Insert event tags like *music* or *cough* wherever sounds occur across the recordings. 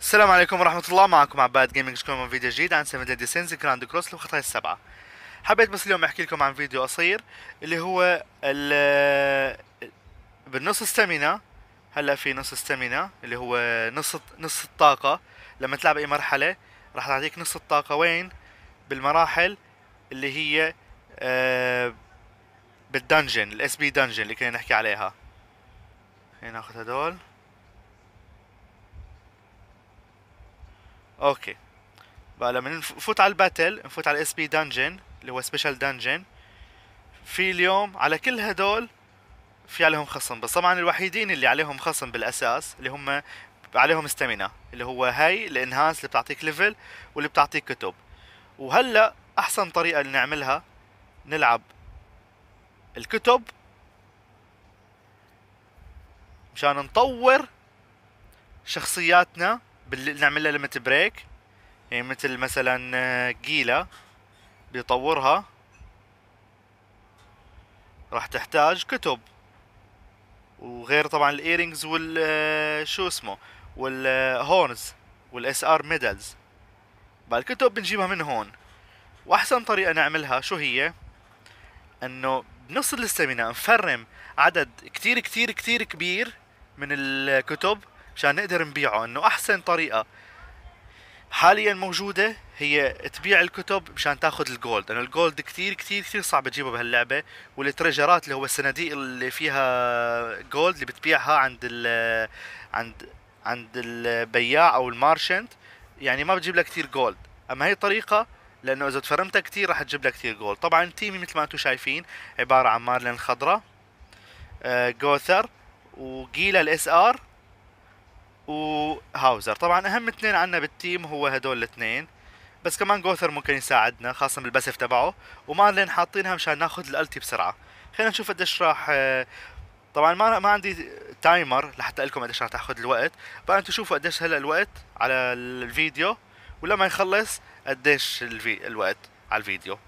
السلام عليكم ورحمة الله. معكم عباد Gaming كوم فيديو جديد؟ عن 7 Deadly Sins Grand Cross للخطايا السبعة. حبيت بس اليوم أحكي لكم عن فيديو قصير اللي هو ال بالنص stamina هلا في نص stamina اللي هو نص نص الطاقة. لما تلعب أي مرحلة راح تعطيك نص الطاقة. وين؟ بالمراحل اللي هي آه، بال dungeon ال SP dungeon اللي كنا نحكي عليها. خلينا ناخذ هدول. okay بقى لما نفوت على ال battle نفوت على SP dungeon اللي هو special dungeon في اليوم على كل هدول في عليهم خصم بس طبعا الوحيدين اللي عليهم خصم بالأساس اللي هم عليهم stamina اللي هو هاي ال enhance اللي بتعطيك level واللي بتعطيك كتب وهلأ أحسن طريقة اللي نعملها نلعب الكتب مشان نطور شخصياتنا. نعمل لها limit break يعني مثل مثلا آه، جيلا بيطورها. راح تحتاج كتب. وغير طبعا ال earrings وال آه، شو اسمه وال horns وال SR medals بقى الكتب بنجيبها من هون. وأحسن طريقة نعملها شو هي؟ إنه بنص ال stamina نفرم عدد كتير كتير كتير كبير من الكتب مشان نقدر نبيعه. إنه أحسن طريقة حاليا موجودة هي تبيع الكتب مشان تاخذ ال gold. لأنه ال gold كثير كثير كثير صعب تجيبه بهاللعبة. والتريجرات اللي هو الصناديق اللي فيها gold اللي بتبيعها عند ال عند عند البياع أو ال merchant يعني ما بتجيب لك كثير gold. أما هي طريقه لأنه إذا تفرمتها كثير راح تجيب لك كثير gold. طبعا تيمي مثل ما أنتم شايفين عبارة عن مارلين الخضراء آه جوثر وجيلا ال SR وهاوزر. طبعا أهم اثنين عنا بال team هو هدول الاثنين. بس كمان جوثر ممكن يساعدنا خاصة بال passive تبعه. ومارلين حاطينها مشان ناخذ ال ulti بسرعة. خلينا نشوف قديش راح آه، طبعا ما ما عندي timer لحتى لكم قديش راح تأخذ الوقت. بقى أنتم شوفوا قديش هلأ الوقت على الفيديو. ولما يخلص قديش الفي... الوقت على الفيديو.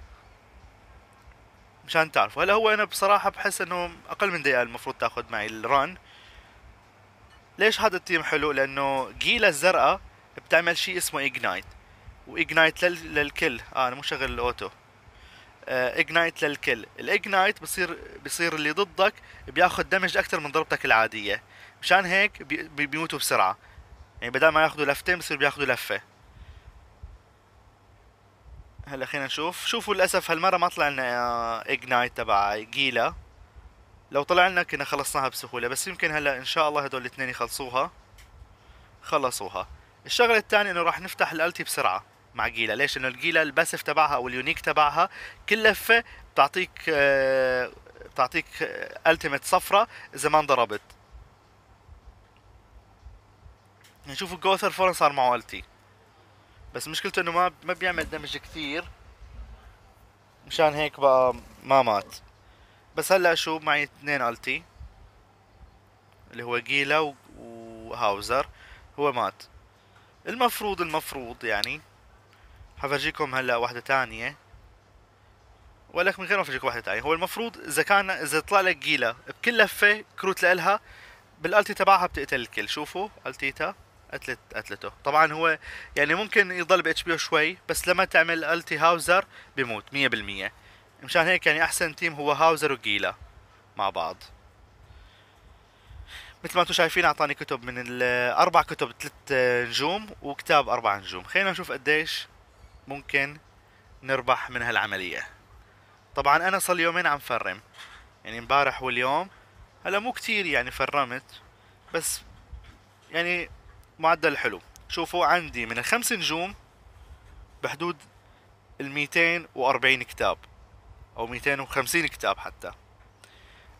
مشان تعرفوا. هلأ هو أنا بصراحة بحس إنه أقل من دقيقة المفروض تأخذ معي ال run. ليش هذا ال team حلو؟ لأنه جيلا الزرقاء بتعمل شيء اسمه ignite و ignite لل... للكل. آه أنا مو شغل ال auto. ignite آه للكل. ال ignite بصير بصير اللي ضدك بياخذ damage أكثر من ضربتك العادية. مشان هيك بي... بيموتوا بسرعة. يعني بدل ما ياخذوا لفتين بصير بياخذوا لفة. هلا خلينا نشوف. شوفوا للأسف هالمرة ما طلع لنا ignite تبع جيلا. لو طلع لنا كنا خلصناها بسهولة بس يمكن هلأ إن شاء الله هدول الاثنين يخلصوها. خلصوها. الشغلة الثانية إنه راح نفتح ال ulti بسرعة مع جيلا. ليش؟ إنه الجيلا ال passive تبعها أو ال unique تبعها كل لفة بتعطيك آه بتعطيك ألتيميت صفرة إذا ما انضربت. نشوف الجوثر فورا صار معه التي بس مشكلته إنه ما ما بيعمل دمج كثير. مشان هيك بقى ما مات. بس هلا شو معي اثنين التي اللي هو جيلا وهاوزر هو مات. المفروض المفروض يعني حفرجيكم هلا واحدة تانية. ولك من غير ما أفرجيكم واحدة تانية هو المفروض إذا كان إذا طلع لك جيلا بكل لفة كروت لإلها بال ulti تبعها بتقتل الكل. شوفوا التيتا قتلت قتلته طبعا هو يعني ممكن يضل ب HP شوي بس لما تعمل ulti هاوزر بيموت مية بالمية. مشان هيك يعني أحسن team هو هاوزر وجيلا مع بعض. مثل ما أنتم شايفين أعطاني كتب من الاربع كتب ثلاث نجوم وكتاب أربع نجوم. خلينا نشوف قديش ممكن نربح من هالعملية. طبعا أنا صار يومين عم فرم. يعني امبارح واليوم. هلا مو كتير يعني فرمت بس يعني معدل حلو. شوفوا عندي من الخمس نجوم بحدود الميتين وأربعين كتاب. أو 250 كتاب حتى.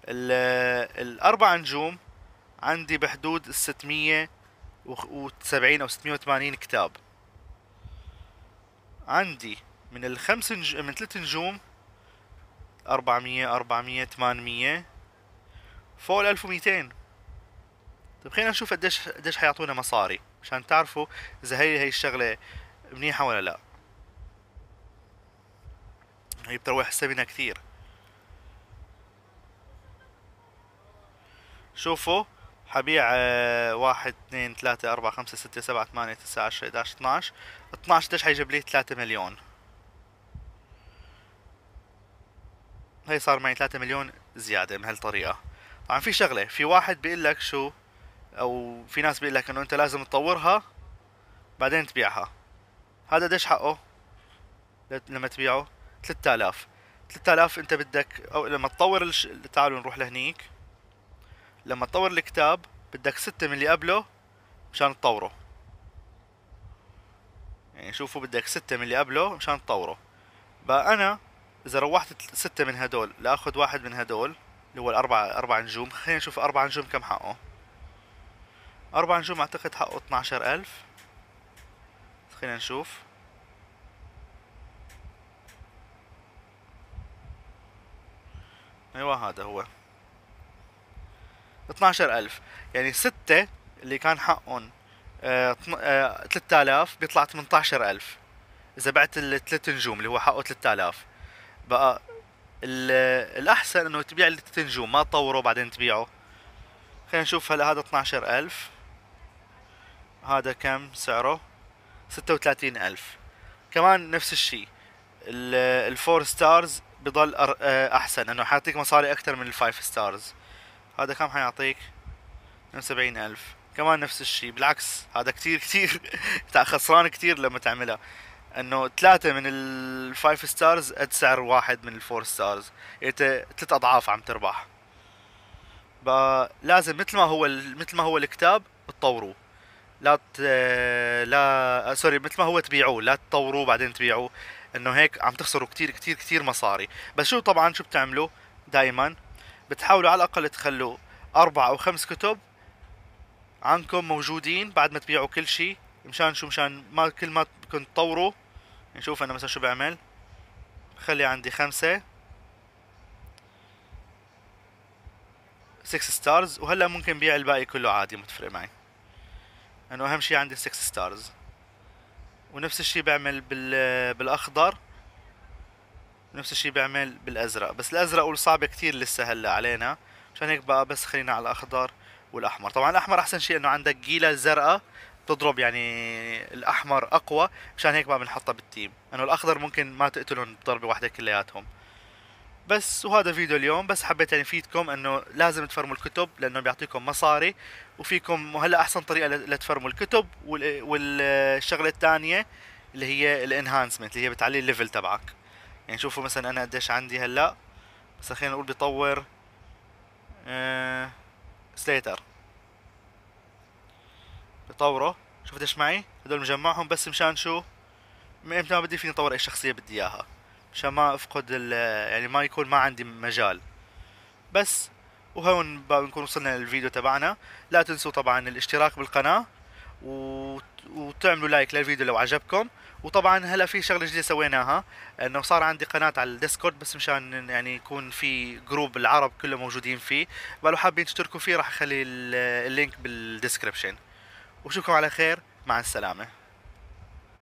الأربع نجوم عندي بحدود ال 670 أو 680 كتاب. عندي من الخمس نج... من ثلاث نجوم 400 400 800 فوق ال 1200 طيب خلينا نشوف قديش قديش حيعطونا مصاري مشان تعرفوا إذا هي هي الشغلة منيحة ولا لا. هي بتروح حسابنا كثير. شوفوا حبيع آه، واحد اثنين ثلاثة أربعة خمسة ستة سبعة ثمانية تسعة عشرة 11 12 12 قديش حيجيب لي 3 مليون؟ هي صار معي 3 مليون زيادة من هالطريقة. طبعا في شغلة في واحد بيقول لك شو أو في ناس بيقول لك إنه أنت لازم تطورها بعدين تبيعها. هذا قديش حقه؟ لما تبيعه؟ 3000 3000 انت بدك أو لما تطور الش... تعالوا نروح لهنيك. لما تطور الكتاب بدك ستة من اللي قبله مشان تطوره. يعني شوفوا بدك ستة من اللي قبله مشان تطوره. بقى أنا إذا روحت ستة من هدول لأخذ واحد من هدول اللي هو الاربع أربع نجوم. *laughs* خلينا نشوف أربع نجوم كم حقه. أربع نجوم أعتقد حقه 12000 خلينا نشوف. أيوه هذا هو. 12000 يعني ستة اللي كان حقهم آه آه 3000 بيطلع 18000 إذا بعت الثلاث نجوم اللي هو حقه 3000 بقى الأحسن إنه تبيع الثلاث نجوم ما تطوره بعدين تبيعه. خلينا نشوف هلا هذا 12000 هذا كم سعره؟ 36000 كمان نفس الشيء. ال four stars بضل آه، أحسن إنه حيعطيك مصاري أكثر من ال five stars هذا كم حيعطيك؟ 72000 كمان نفس الشيء بالعكس هذا كتير كتير. *laughs* خسران كتير لما تعملها. إنه ثلاثة من ال five stars قد سعر واحد من ال four stars يعني ثلاث أضعاف عم تربح. لازم مثل ما هو مثل ما هو الكتاب تطوروه. لا ت... لا سوري مثل ما هو تبيعوه. لا تطوروه بعدين تبيعوه. إنه هيك عم تخسروا كتير كتير كتير مصاري. بس شو طبعا شو بتعملوا؟ دائما بتحاولوا على الأقل تخلوا أربع أو خمس كتب عنكم موجودين بعد ما تبيعوا كل شيء مشان شو؟ مشان ما كل ما كنت تطوروا. نشوف أنا مثلا شو بعمل. خلي عندي خمسة. 6 stars وهلأ ممكن بيع الباقي كله عادي متفرق معي. انه أهم شي عندي 6 stars ونفس الشي بعمل بال بالأخضر نفس الشي بعمل بالأزرق. بس الأزرق والصعب كتير لسه هلأ علينا. عشان هيك بقى بس خلينا على الأخضر والأحمر. طبعا الأحمر أحسن شيء إنه عندك جيلة زرقاء تضرب يعني الأحمر أقوى. مشان هيك بقى بنحطها بال team. إنه الأخضر ممكن ما تقتلهم بضربة واحدة كلياتهم. بس وهذا فيديو اليوم. بس حبيت يعني أفيدكم إنه لازم تفرموا الكتب لأنه بيعطيكم مصاري وفيكم وهلا أحسن طريقة لتفرموا الكتب والشغلة الثانية اللي هي ال enhancement اللي هي بتعلي ال level تبعك. يعني شوفوا مثلا أنا قديش عندي هلأ. بس خلينا نقول بيطور آه Slater. بطوره شوف قديش معي؟ هدول مجمعهم بس مشان شو؟ إمتى ما بدي فيني أطور أي شخصية بدي إياها. مشان ما أفقد يعني ما يكون ما عندي مجال. بس وهون بنكون وصلنا للفيديو تبعنا. لا تنسوا طبعا الاشتراك بالقناة و... وتعملوا like للفيديو لو عجبكم. وطبعا هلا في شغلة جديدة سويناها إنه صار عندي قناة على ال Discord بس مشان يعني يكون في group العرب كله موجودين فيه. لو حابين تشتركوا فيه راح أخلي ال link بال description وشوفكم على خير مع السلامة.